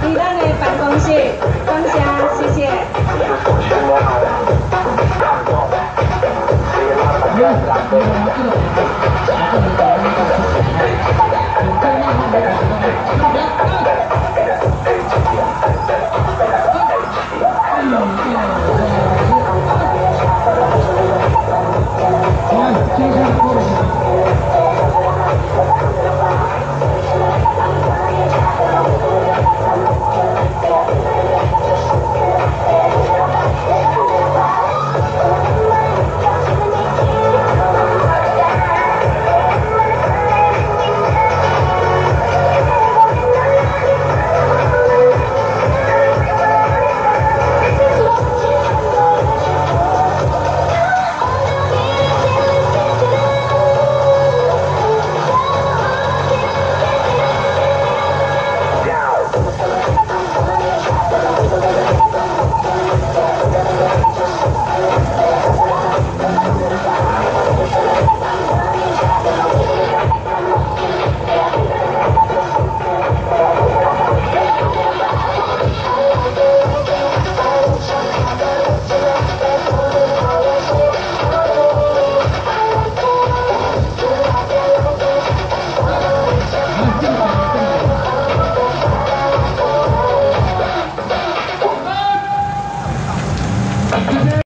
你咱的办公室，感谢，谢谢。